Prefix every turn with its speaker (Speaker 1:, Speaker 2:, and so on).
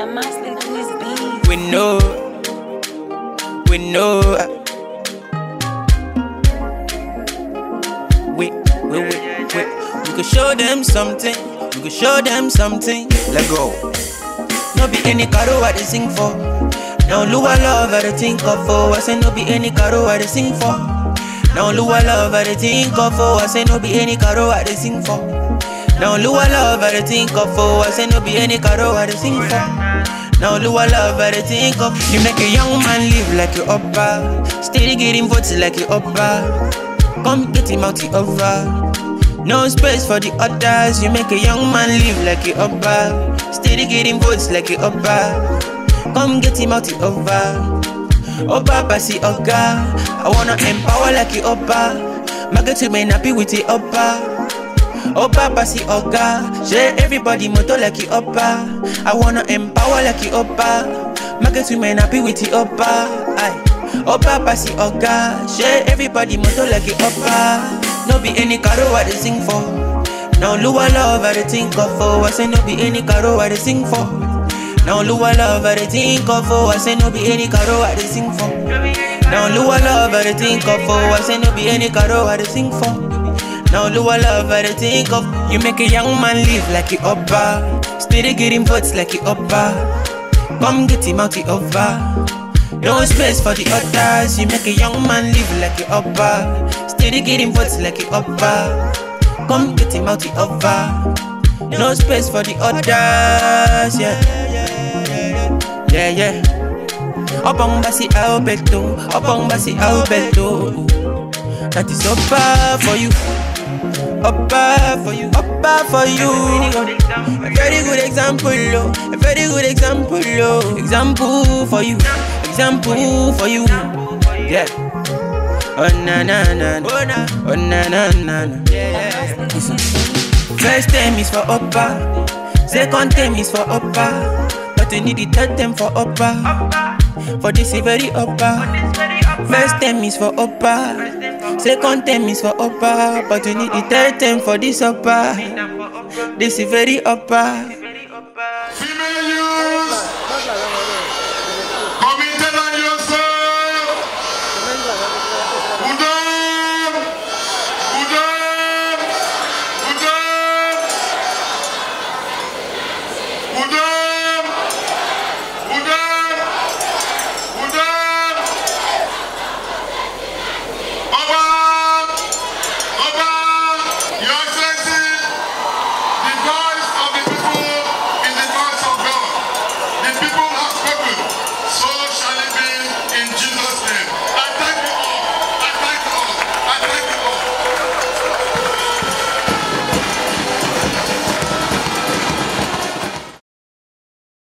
Speaker 1: That mostly do his beat.
Speaker 2: We know, we know. We, we, we, we, we could show them something. We could show them something. Let go. No be any caro I they sing for. Now Lua love I they think of for. I say no be any caro I they sing for. Now Lua love I they think of for. I say no be any caro I they sing for. Now Lua love I they think of for. I say no be any caro I they sing for. Now Lua love think of. You make a young man live like you upper. Steady getting votes like you upper. Come get him out the over. No space for the others. You make a young man live like you upper. Steady getting votes like you upper. Come get him out the over. Oba pasi oga. I wanna empower like you upper. Maga to me happy with the upper. Oh, Oba pasi oga. Share everybody moto like you upper. I wanna empower like you upper. Maga to me happy with the upper. Aye. Oh, Oba pasi oga. Share everybody moto like you upper. No be any caro I they sing for. Now Lua love I they think of for. I say no be any caro I they sing for. Now Lua love I they think of for. I say no be any caro I they sing for. Now Lua love I they think of for. I say no be any caro I they sing for. Now Lua love I think of. You make a young man live like you upper. Steady getting votes like you upper. Come get him out the over. No space for the others. You make a young man live like you upper. Steady getting votes like you upper. Come get him out the over. No space for the others. Yeah, yeah, yeah. yeah. Obong Bassey Alberto, Obong Bassey Alberto. That is upper uh, for you. Upper for you, upper for you. A very good example, oh. a very good example, oh. example for you, example for you. Yeah. Oh na na na, na. oh na oh, na na. na. Listen. First time is for upper, second time is for upper, but you need the third time for upper. For this is very upper. First time is for upper, second time is for upper, but you need the third time for this upper. This is very upper.